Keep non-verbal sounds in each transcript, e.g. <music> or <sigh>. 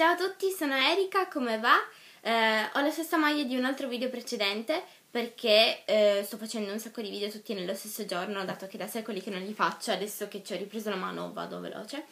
Ciao a tutti, sono Erika, come va? Eh, ho la stessa maglia di un altro video precedente perché eh, sto facendo un sacco di video tutti nello stesso giorno, dato che da secoli che non li faccio, adesso che ci ho ripreso la mano vado veloce.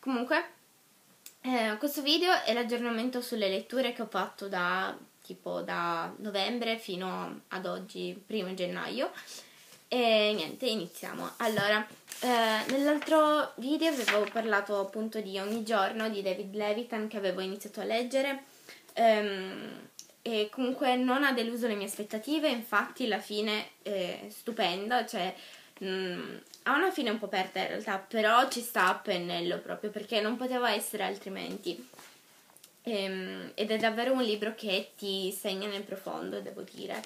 Comunque, eh, questo video è l'aggiornamento sulle letture che ho fatto da tipo da novembre fino ad oggi, primo gennaio. E niente, iniziamo. Allora, eh, nell'altro video avevo parlato appunto di ogni giorno di David Levitan che avevo iniziato a leggere ehm, e comunque non ha deluso le mie aspettative, infatti la fine è stupenda, cioè mh, mm, ha una fine un po' aperta in realtà, però ci sta a pennello proprio perché non poteva essere altrimenti. Ehm, ed è davvero un libro che ti segna nel profondo, devo dire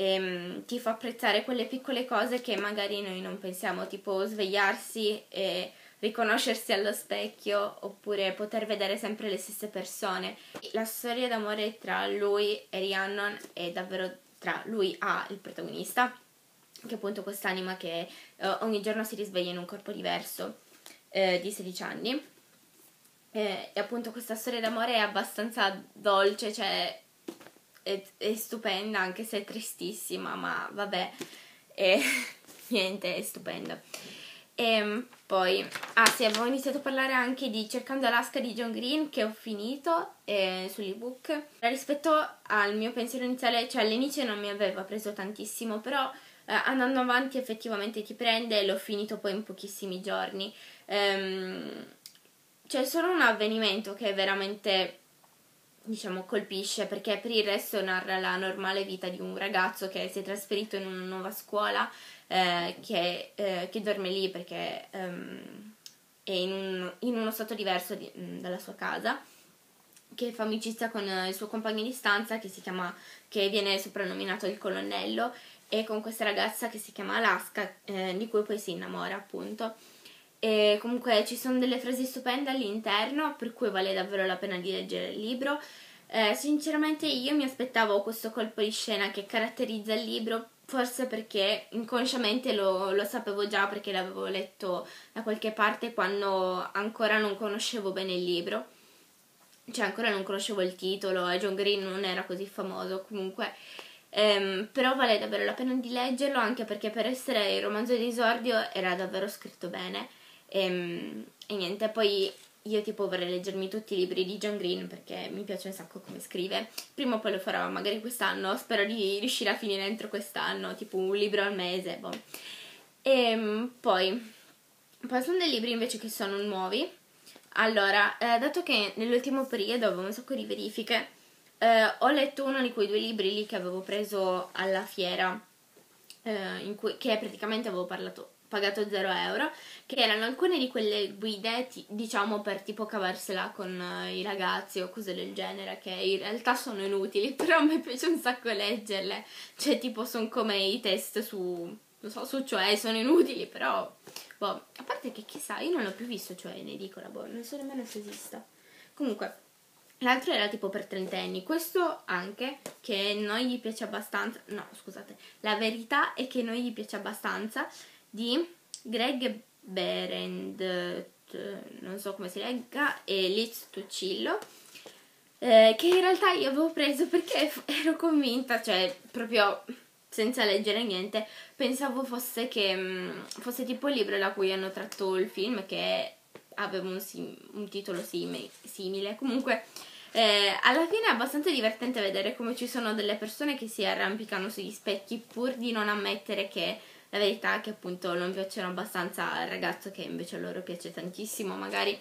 e um, ti fa apprezzare quelle piccole cose che magari noi non pensiamo, tipo svegliarsi e riconoscersi allo specchio oppure poter vedere sempre le stesse persone. La storia d'amore tra lui e Rhiannon è davvero tra lui A, il protagonista, che è appunto quest'anima che uh, ogni giorno si risveglia in un corpo diverso uh, di 16 anni. E, e appunto questa storia d'amore è abbastanza dolce, cioè è, è stupenda anche se è tristissima, ma vabbè, è, <laughs> niente, è stupenda. E ehm, poi, ah sì, avevo iniziato a parlare anche di Cercando Alaska di John Green che ho finito eh, sull'ebook. Rispetto al mio pensiero iniziale, cioè all'inizio non mi aveva preso tantissimo, però eh, andando avanti effettivamente ti prende e l'ho finito poi in pochissimi giorni. Ehm, c'è solo un avvenimento che è veramente diciamo colpisce perché per il resto narra la normale vita di un ragazzo che si è trasferito in una nuova scuola eh, che, eh, che, dorme lì perché um, è in, un, in, uno stato diverso di, mm, dalla sua casa che fa amicizia con il suo compagno di stanza che si chiama che viene soprannominato il colonnello e con questa ragazza che si chiama Alaska eh, di cui poi si innamora appunto e comunque ci sono delle frasi stupende all'interno, per cui vale davvero la pena di leggere il libro. Eh, sinceramente io mi aspettavo questo colpo di scena che caratterizza il libro, forse perché inconsciamente lo, lo sapevo già perché l'avevo letto da qualche parte quando ancora non conoscevo bene il libro. Cioè ancora non conoscevo il titolo e John Green non era così famoso comunque. Um, però vale davvero la pena di leggerlo anche perché per essere il romanzo di esordio era davvero scritto bene e, ehm, e niente, poi io tipo vorrei leggermi tutti i libri di John Green perché mi piace un sacco come scrive. Prima o poi lo farò, magari quest'anno, spero di riuscire a finire entro quest'anno, tipo un libro al mese. Boh. E ehm, poi, sono dei libri invece che sono nuovi. Allora, eh, dato che nell'ultimo periodo avevo un sacco di verifiche, eh, ho letto uno di quei due libri lì che avevo preso alla fiera, eh, in cui, che praticamente avevo parlato pagato 0 euro, che erano alcune di quelle guide, diciamo, per tipo cavarsela con uh, i ragazzi o cose del genere, che in realtà sono inutili, <laughs> però a me piace un sacco leggerle, cioè tipo sono come i test su, non so, su cioè sono inutili, però, boh, a parte che chissà, io non l'ho più visto cioè in edicola, boh, non so nemmeno se esista. Comunque, L'altro era tipo per trentenni, questo anche che non gli piace abbastanza, no scusate, la verità è che non gli piace abbastanza di Greg Berend, non so come si legga, e Liz Tuccillo, eh, che in realtà io avevo preso perché <laughs> ero convinta, cioè proprio senza leggere niente, pensavo fosse che mm, fosse tipo il libro da cui hanno tratto il film, che aveva un, sim- un titolo sim- simile. Comunque, eh, alla fine è abbastanza divertente vedere come ci sono delle persone che si arrampicano sugli specchi pur di non ammettere che la verità è che appunto non piacciono abbastanza al ragazzo che invece a loro piace tantissimo magari.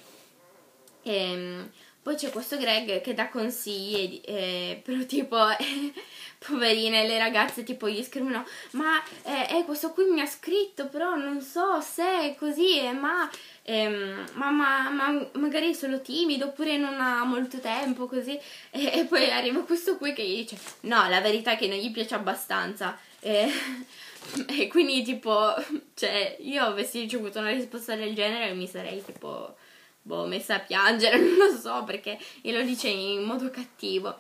Ehm, poi c'è questo Greg che dà consigli, eh, però tipo, <laughs> poverine, le ragazze tipo gli scrivono, ma eh, eh, questo qui mi ha scritto, però non so se è così, eh, ma, ehm, ma, ma, ma, magari è solo timido oppure non ha molto tempo, così. <laughs> E, e, poi arriva questo qui che gli dice, no, la verità è che non gli piace abbastanza. E <laughs> quindi tipo, cioè, io avessi ricevuto una risposta del genere mi sarei tipo, boh, messa a piangere, <laughs> non lo so perché glielo dice in modo cattivo.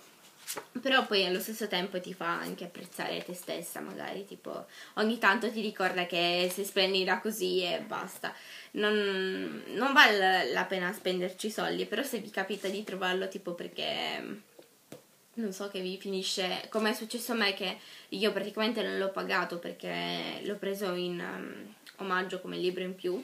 però poi allo stesso tempo ti fa anche apprezzare te stessa, magari, tipo ogni tanto ti ricorda che sei splendida così e basta. Non, non vale la pena spenderci soldi, però se vi capita di trovarlo tipo perché non so che vi finisce come è successo a me che io praticamente non l'ho pagato perché l'ho preso in um, omaggio come libro in più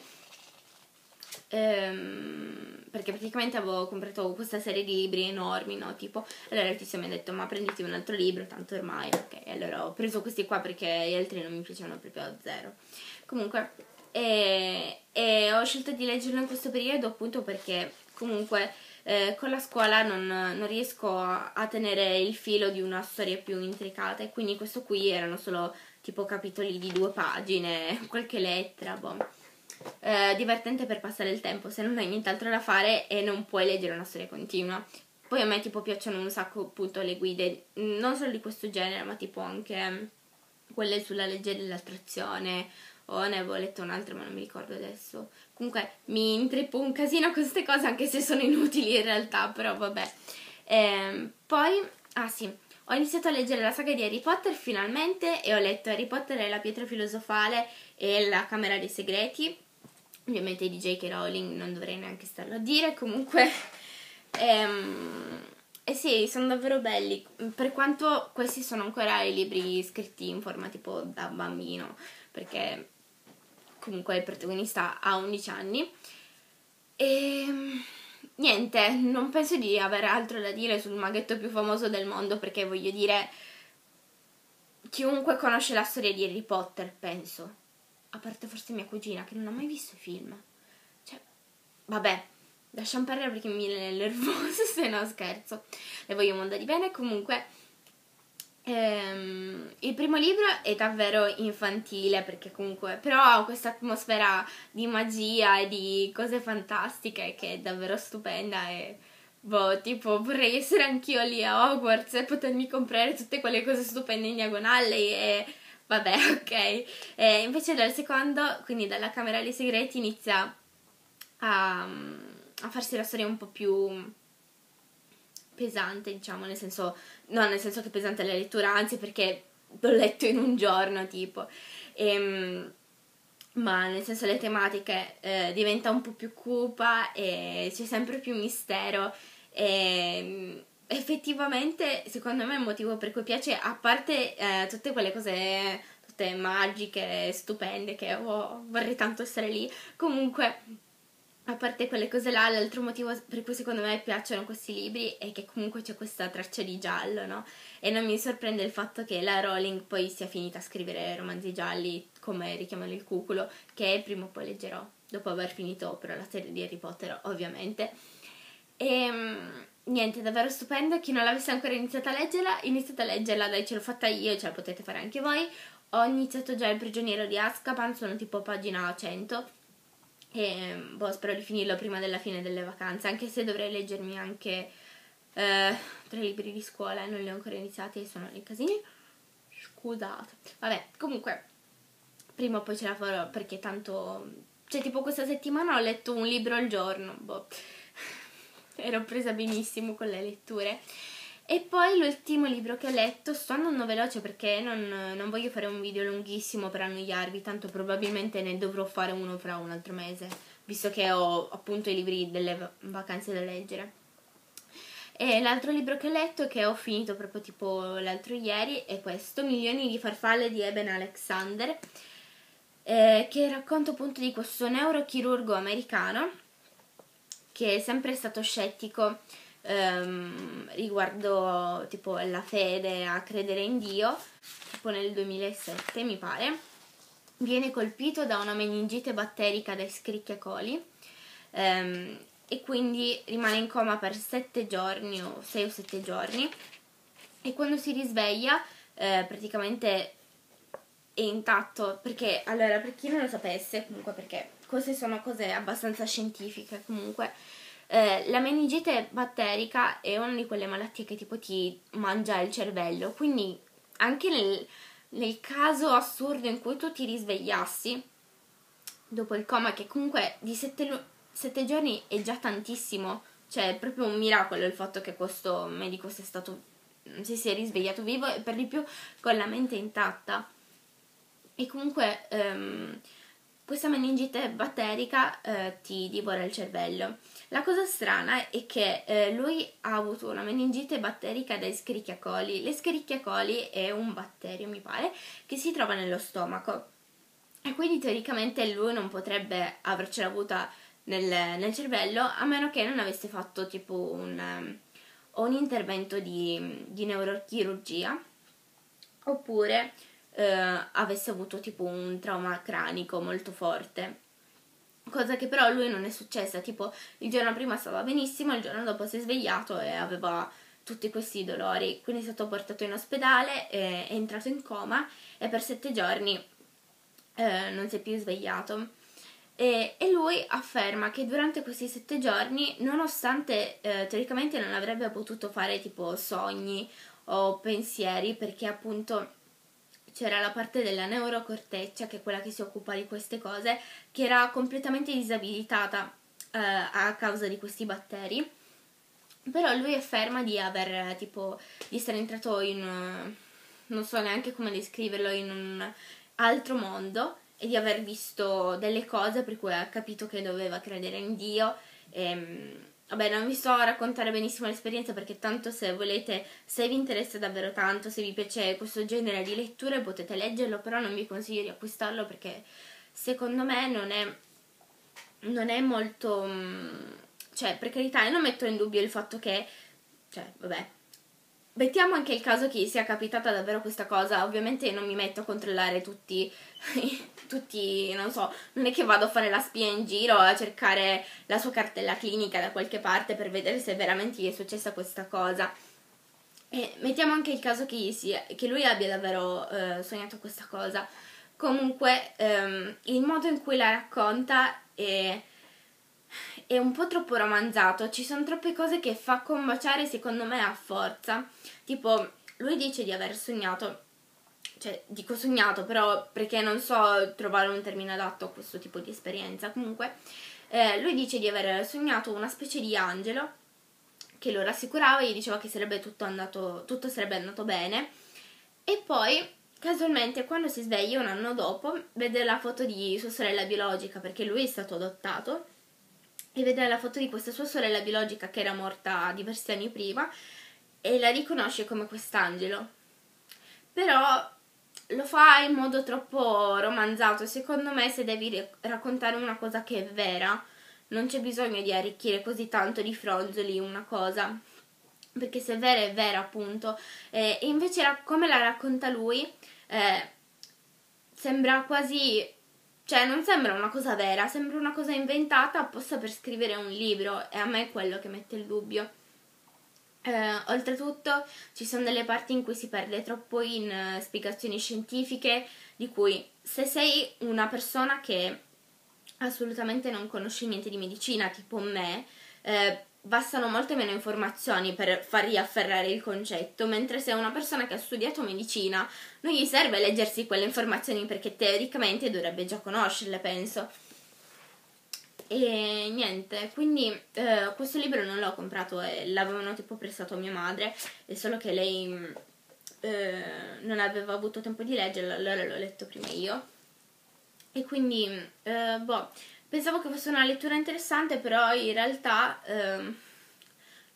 ehm, perché praticamente avevo comprato questa serie di libri enormi, no? Tipo, allora il tizio mi ha detto ma prenditi un altro libro, tanto ormai, ok. Allora ho preso questi qua perché gli altri non mi piacevano proprio a zero. Comunque, e, e ho scelto di leggerlo in questo periodo appunto perché comunque eh, con la scuola non, non riesco a, a, tenere il filo di una storia più intricata e quindi questo qui erano solo tipo capitoli di due pagine, <laughs> qualche lettera, boh eh, divertente per passare il tempo se non hai nient'altro da fare e non puoi leggere una storia continua. Poi a me tipo piacciono un sacco appunto le guide, non solo di questo genere, ma tipo anche quelle sulla legge dell'attrazione o ne avevo letto un'altra ma non mi ricordo adesso. Comunque mi intrippo un casino con queste cose anche se sono inutili in realtà, però vabbè. Eh, poi, ah sì, ho iniziato a leggere la saga di Harry Potter finalmente e ho letto Harry Potter e la pietra filosofale e la Camera dei Segreti ovviamente di J.K. Rowling non dovrei neanche starlo a dire, comunque... <laughs> Ehm, eh sì, sono davvero belli, per quanto questi sono ancora i libri scritti in forma tipo da bambino, perché comunque il protagonista ha 11 anni. E ehm, niente, non penso di avere altro da dire sul maghetto più famoso del mondo, perché voglio dire, chiunque conosce la storia di Harry Potter, penso a parte forse mia cugina che non ha mai visto i film. Cioè, vabbè, lasciamo perdere perché mi viene nervoso <laughs> se no scherzo. Le voglio mandare bene. Comunque, ehm, il primo libro è davvero infantile perché comunque, però ha questa atmosfera di magia e di cose fantastiche che è davvero stupenda e boh, tipo vorrei essere anch'io lì a Hogwarts e potermi comprare tutte quelle cose stupende in diagonale e Vabbè, <laughs> ok. E invece dal secondo, quindi dalla Camera dei Segreti, inizia a, a farsi la storia un po' più pesante, diciamo, nel senso, no, nel senso che pesante la lettura, anzi perché l'ho letto in un giorno, tipo. E, ehm, ma nel senso le tematiche eh, diventa un po' più cupa e c'è sempre più mistero e effettivamente secondo me il motivo per cui piace, a parte eh, tutte quelle cose tutte magiche, stupende, che oh, vorrei tanto essere lì. Comunque, a parte quelle cose là, l'altro motivo per cui secondo me piacciono questi libri è che comunque c'è questa traccia di giallo, no? E non mi sorprende il fatto che la Rowling poi sia finita a scrivere romanzi gialli come Richiamano il cuculo, che prima o poi leggerò, dopo aver finito però la serie di Harry Potter, ovviamente. Ehm, niente, davvero stupendo. Chi non l'avesse ancora iniziata a leggerla, iniziate a leggerla, dai, ce l'ho fatta io, ce la potete fare anche voi. Ho iniziato già il prigioniero di Azkaban, sono tipo pagina 100 e boh, spero di finirlo prima della fine delle vacanze, anche se dovrei leggermi anche eh, tre libri di scuola non li ho ancora iniziati sono nei casini. Scusate. Vabbè, comunque, prima o poi ce la farò perché tanto... Cioè, tipo questa settimana ho letto un libro al giorno, boh ero presa benissimo con le letture. E poi l'ultimo libro che ho letto, sto andando veloce perché non, non, voglio fare un video lunghissimo per annoiarvi, tanto probabilmente ne dovrò fare uno fra un altro mese, visto che ho appunto i libri delle vacanze da leggere. E l'altro libro che ho letto, che ho finito proprio tipo l'altro ieri, è questo, Milioni di farfalle di Eben Alexander, eh, che racconta appunto di questo neurochirurgo americano che è sempre stato scettico ehm, riguardo tipo la fede, a credere in Dio, tipo nel 2007 mi pare, viene colpito da una meningite batterica da Escherichia ehm, e quindi rimane in coma per 7 giorni o 6 o 7 giorni. E quando si risveglia eh, praticamente è intatto perché allora per chi non lo sapesse comunque perché queste sono cose abbastanza scientifiche comunque. Eh, la meningite batterica è una di quelle malattie che tipo ti mangia il cervello, quindi anche nel, nel caso assurdo in cui tu ti risvegliassi dopo il coma, che comunque di sette, sette giorni è già tantissimo, cioè è proprio un miracolo il fatto che questo medico sia stato si sia risvegliato vivo e per di più con la mente intatta. E comunque um, questa meningite batterica uh, ti divora il cervello. La cosa strana è che eh, lui ha avuto una meningite batterica dai Escherichia L'Escherichia coli è un batterio, mi pare, che si trova nello stomaco. E quindi teoricamente lui non potrebbe avercela avuta nel, nel cervello a meno che non avesse fatto tipo un, um, un intervento di, di neurochirurgia oppure eh, avesse avuto tipo un trauma cranico molto forte. Cosa che però a lui non è successa, tipo il giorno prima stava benissimo, il giorno dopo si è svegliato e aveva tutti questi dolori, quindi è stato portato in ospedale, è entrato in coma e per sette giorni eh, non si è più svegliato. E, e, lui afferma che durante questi sette giorni, nonostante eh, teoricamente non avrebbe potuto fare tipo sogni o pensieri, perché appunto c'era la parte della neurocorteccia, che è quella che si occupa di queste cose, che era completamente disabilitata eh, a causa di questi batteri. Però lui afferma di aver tipo di essere entrato in non so neanche come descriverlo in un altro mondo e di aver visto delle cose per cui ha capito che doveva credere in Dio. E, ehm, vabbè, non vi sto a raccontare benissimo l'esperienza perché tanto se volete, se vi interessa davvero tanto, se vi piace questo genere di letture potete leggerlo, però non vi consiglio di acquistarlo perché secondo me non è, non è molto... Mm, cioè, per carità, io non metto in dubbio il fatto che, cioè, vabbè, Mettiamo anche il caso che sia capitata davvero questa cosa, ovviamente non mi metto a controllare tutti, <laughs> tutti, non so, non è che vado a fare la spia in giro a cercare la sua cartella clinica da qualche parte per vedere se veramente gli è successa questa cosa. E mettiamo anche il caso che, sia, che lui abbia davvero eh, sognato questa cosa. Comunque, ehm, il modo in cui la racconta è è un po' troppo romanzato, ci sono troppe cose che fa combaciare secondo me a forza. Tipo, lui dice di aver sognato, cioè dico sognato però perché non so trovare un termine adatto a questo tipo di esperienza. Comunque, eh, lui dice di aver sognato una specie di angelo che lo rassicurava e gli diceva che sarebbe tutto, andato, tutto sarebbe andato bene. E poi Casualmente, quando si sveglia un anno dopo, vede la foto di sua sorella biologica perché lui è stato adottato e vedere la foto di questa sua sorella biologica che era morta diversi anni prima e la riconosce come quest'angelo. Però lo fa in modo troppo romanzato. Secondo me, se devi raccontare una cosa che è vera, non c'è bisogno di arricchire così tanto di fronzoli una cosa. Perché se è vera è vera, appunto. e invece, come la racconta lui, eh, sembra quasi cioè, non sembra una cosa vera, sembra una cosa inventata apposta per scrivere un libro e a me è quello che mette il dubbio. Eh, oltretutto ci sono delle parti in cui si perde troppo in uh, spiegazioni scientifiche di cui se sei una persona che assolutamente non conosce niente di medicina tipo me eh, bastano molte meno informazioni per far riafferrare il concetto, mentre se una persona che ha studiato medicina non gli serve leggersi quelle informazioni perché teoricamente dovrebbe già conoscerle, penso. E niente, quindi eh, questo libro non l'ho comprato e l'avevano tipo prestato a mia madre, è solo che lei eh, non aveva avuto tempo di leggerlo, allora l'ho letto prima io. E quindi, eh, boh, Pensavo che fosse una lettura interessante, però in realtà ehm,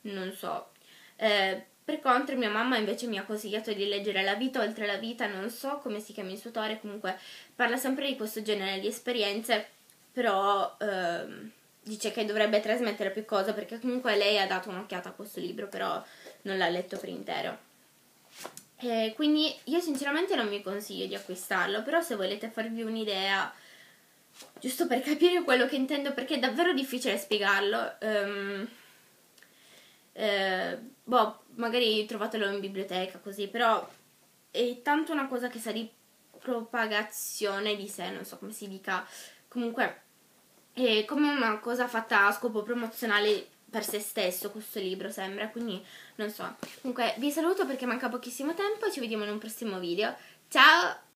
non so. Eh, per contro, mia mamma invece mi ha consigliato di leggere La vita oltre la vita, non so come si chiama il suo autore, comunque parla sempre di questo genere di esperienze, però ehm, dice che dovrebbe trasmettere più cose perché comunque lei ha dato un'occhiata a questo libro, però non l'ha letto per intero. E quindi io sinceramente non vi consiglio di acquistarlo, però se volete farvi un'idea giusto per capire quello che intendo perché è davvero difficile spiegarlo. Um, eh, boh, magari trovatelo in biblioteca così, però è tanto una cosa che sa di propagazione di sé, non so come si dica. Comunque è come una cosa fatta a scopo promozionale per se stesso questo libro sembra, quindi non so. Comunque vi saluto perché manca pochissimo tempo ci vediamo in un prossimo video. Ciao!